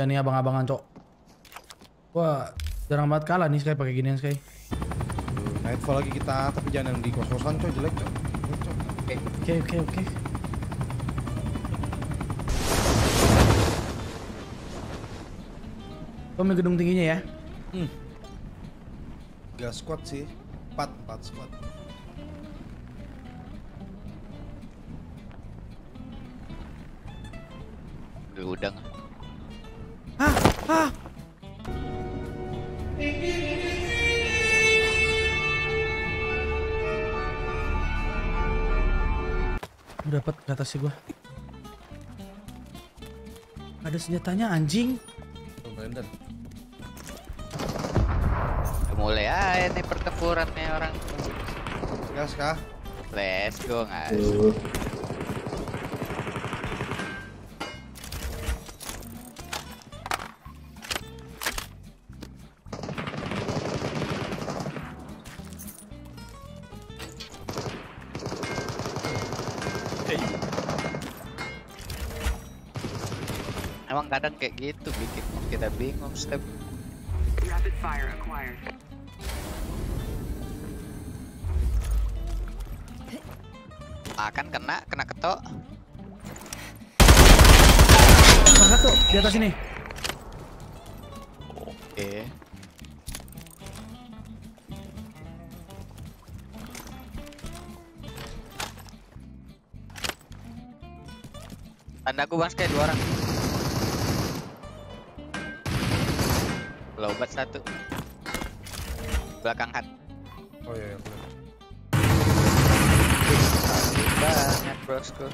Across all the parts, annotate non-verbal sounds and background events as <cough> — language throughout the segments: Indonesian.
Dia nih abang-abangan, Cok. Wah, jarang banget kalah nih Sky pakai ginian Sky. Nightfall lagi kita, tapi jangan yang di kos-kosan coy, jelek coy. Jelek, coy. Oke, oke, oke. Kamu gedung tingginya ya? Tiga squad sih, empat, empat squad. Gudang. Hah? Udah dapat ke atas sih gua. Ada senjatanya anjing. Mulai aja nih pertempuran nih orang. Gas kah? Let's go guys. Tuh. Emang kadang kayak gitu bikin kita bingung step. Rapid fire acquired. Makan kena, kena ketok. Nomor satu di atas ini. Oke. Tanda aku bang kayak dua orang. Lobat satu. Belakang hat. Oh iya, iya. boleh. Banyak brosku.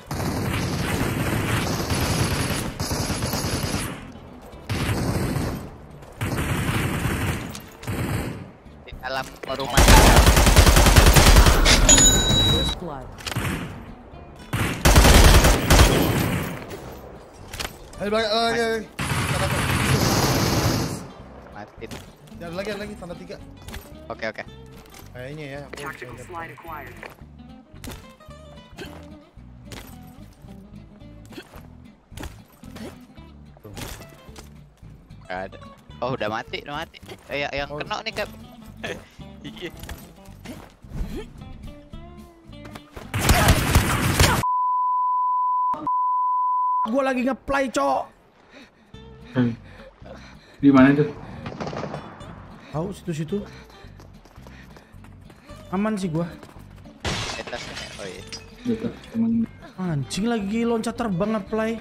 Di dalam rumah. First blood. Ayo Mati. Ya, ada lagi, ada lagi, tanda tiga. Oke oke. Kayaknya ya. Tactical bisa lihat. slide acquired. Gak ada. Oh udah mati, udah mati. Eh, ya- yang Oh. kena nih kap. Iya. Gua lagi ngeplay, Cok. Eh. Di mana tuh? Tahu situ-situ. Aman sih gua. Oh iya. Anjing lagi loncat terbang ngeplay.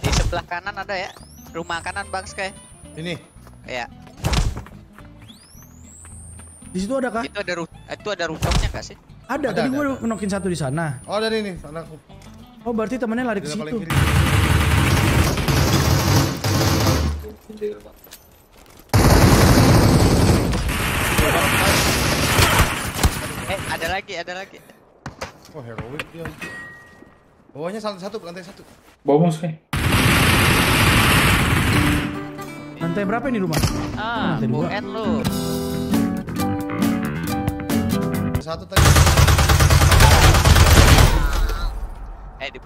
Di sebelah kanan ada ya. Rumah kanan Bang Sky. Ini. Ya, Di situ ada kah? itu ada ru itu ada rooftopnya gak sih? Ada, Ada, tadi ada, gua ada. knokin satu di sana. Oh, dari ini, tanda aku. Oh, berarti temennya lari ke situ. kiri. Eh, ada lagi, ada lagi. Oh, heroic dia. Bawahnya satu, satu, lantai satu. Bawa mus kayak. Lantai berapa ini rumah? Ah, Lantai dua. UN lu. Satu tadi. Eh, di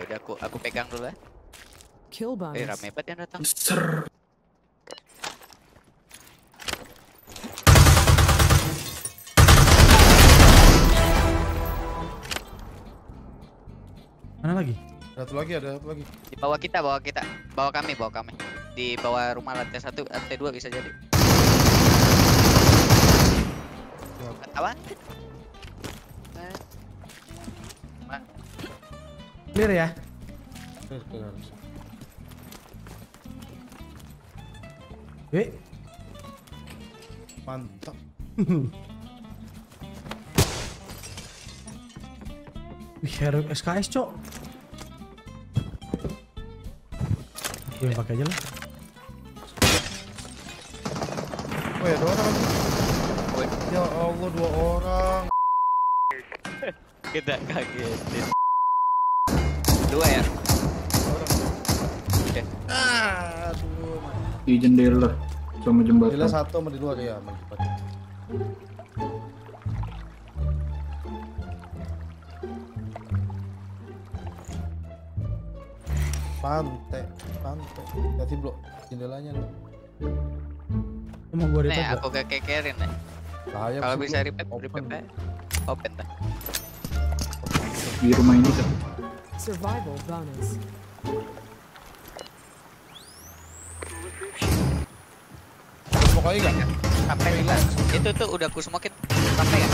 udah aku aku pegang dulu ya. Kill bonus. Eh, rame banget yang datang. Ser. Mana lagi? Ada satu lagi, ada satu lagi. Di bawah kita, bawah kita. Bawah kami, bawah kami. Di bawah rumah lantai satu, lantai dua bisa jadi. Apa? Clear ya? Terus. Eh, Mantap. <laughs> Wih, hero SKS, Cok. Gue yang pakai aja lah. Oh ya, dua orang Ya Allah, dua orang. <laughs> kita kagetin. Dua ya? Oke. Ah, aduh. Di jendela sama jembatan. satu sama di luar ya, sama cepat. Pantai, pantai. Hati bro, jendelanya lu. Ini mau gue Nih aku kekekerin nih. Bahaya Kalau bisa bro. repair, Open. repair aja. Open dah. Di rumah ini kan. Survival bonus. Pokoknya enggak. Sampai hilang. Itu tuh udah ku smokin. Sampai ya?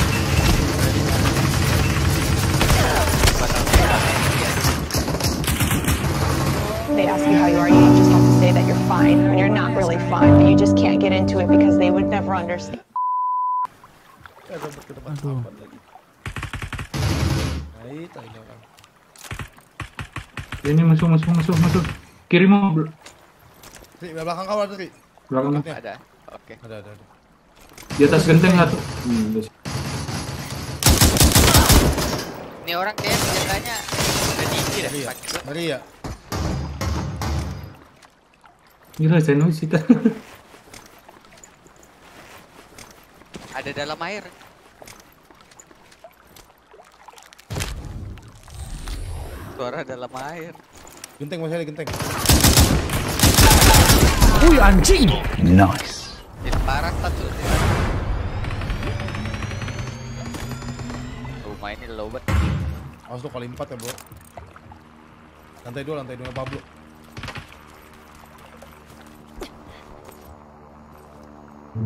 Really fine, but you just can't get into it because they would never understand. Aduh. Ya, ini masuk masuk masuk masuk. Kiri mau bro. Tri, belakang kau ada, Tri. Belakang. Ada. Oke. Ada, ada, ada. Di atas genteng satu. Hmm, udah. Ini orang kayak senjatanya udah tinggi dah. Ngeri ya? Gila, saya nulis kita. Ada dalam air. Suara dalam air. Genteng masih ada genteng. Wih anjing. Jadi parah satu. Rumah ini low banget. Awas kali empat ya, bro. Lantai dua, lantai dua Pablo. Oh,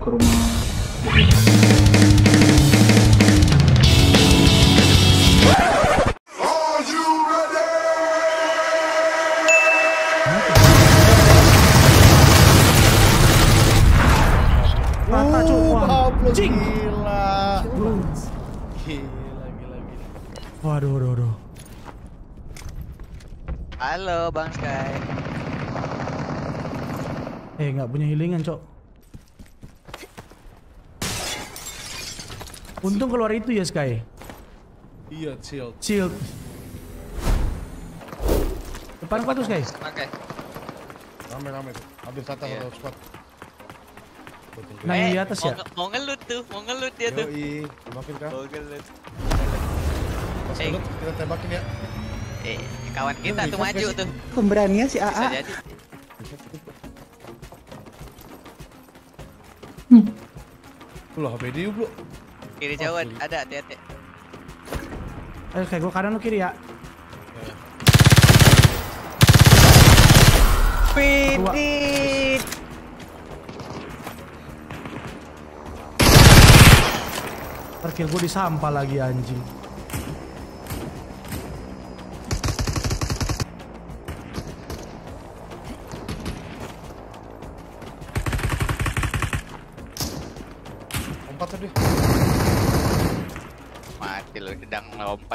ke rumah. Rata cuk. Wah, Pablo anjing. gila. Kill bonus. Gila, gila, gila. Waduh, waduh, waduh. Halo Bang Sky. Eh, nggak punya healingan, Cok. Untung keluar itu ya, Sky. Iya, chill. Shield. Depan apa tuh, Sky? Oke. Rame-rame tuh. Habis satu squad. Gua tunggu. Nah, Eh, di atas mau, ya? mau ngelut tuh, mau ngelut dia tuh. Yoi, tembakin kah? Mau ngelut. Eh. kita tembakin ya. Eh, kawan kita tuh maju tuh. Pemberanian si Bisa AA. jadi. Tuh lah, HBD yuk, bro. Kiri Oh, jauhan kiri. ada hati-hati. Eh, kayak gua kanan lu kiri ya. Dua. Parkir gua di sampah lagi anjing.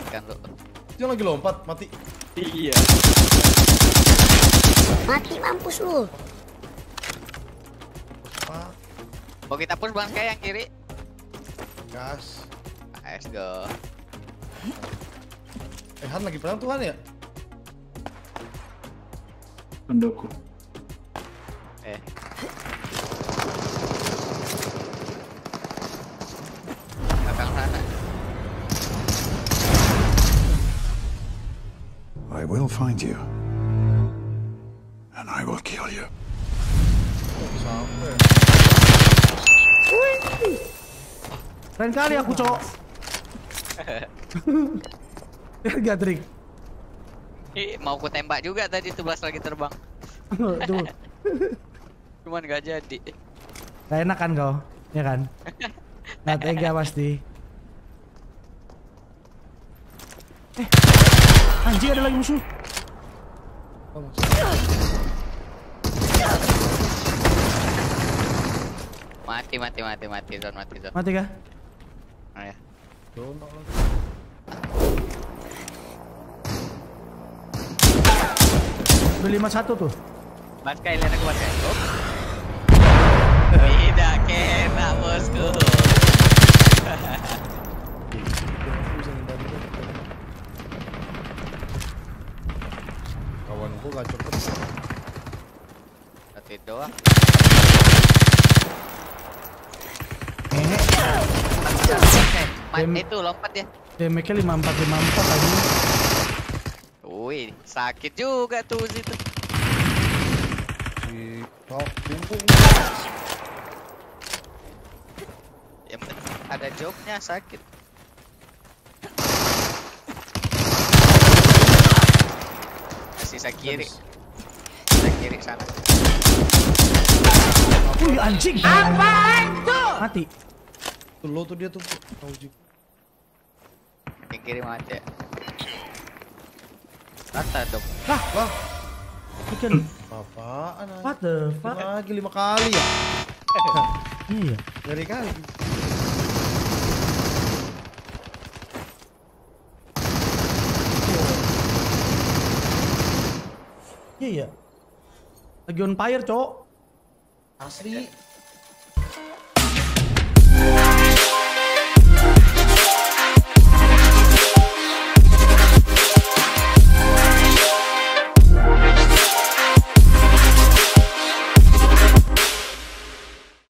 Kan lu. Dia lagi lompat, mati. Iya. Mati mampus lu. Pak, Mau kita push Bang Sky yang kiri. gas. Let's go. Eh, Han lagi perang Tuhan ya? Pendoku. Eh. Will find you. And I will kill you. Keren kali aku, Cok. <laughs> Lihat gak trik? Ih, mau ku tembak juga tadi tuh pas lagi terbang. <laughs> <laughs> Cuman gak jadi. Gak enak kan kau? Ya kan? Gak tega pasti. Eh, anjing ada lagi musuh. Oh. Mati mati mati mati zon mati zon. Mati kah? Oh, ya. Donok lagi. Satu tuh. Mas Kai lihat aku Mas. Oh. Tidak kena bosku. <laughs> Bisa ngindarin kan. Kawanku gak cepet. Satu doang. Em- itu lompat dia. Damage-nya 54 54 tadi. Wih, sakit juga tuh situ. Di. Yang penting ada jobnya sakit. Sisa kiri. Sisa kiri sana. Wih anjing. Apaan tuh? Mati. Tuh lo tuh dia tuh. Tahu juga. Yang kiri mati ya. Rata dong. Wah, Chicken. apaan? What the fuck? Lagi lima kali ya? <laughs> Iya. Dari kali. Iya iya. Lagi on fire, Cok. Asli.